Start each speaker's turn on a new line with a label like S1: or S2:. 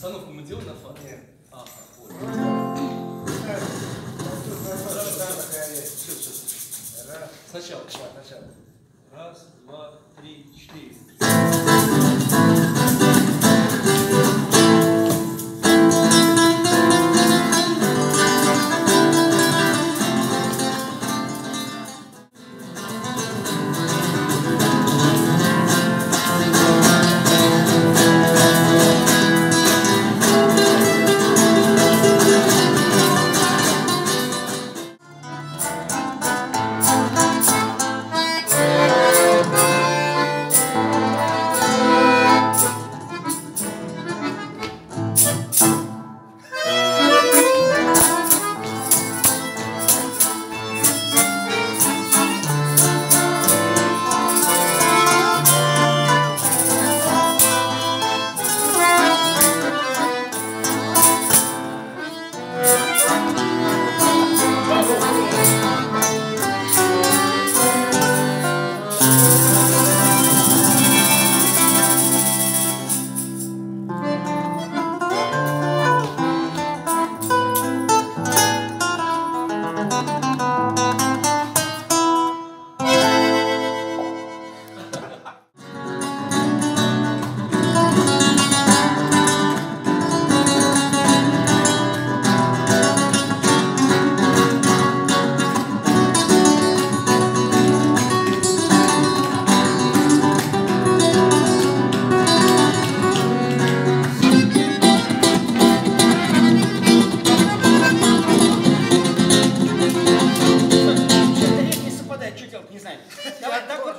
S1: Остановку мы делаем на фа? Нет. А, вот. Сначала. Сначала.
S2: Раз, два, три, четыре.
S3: Не знаю. Давай, так вот,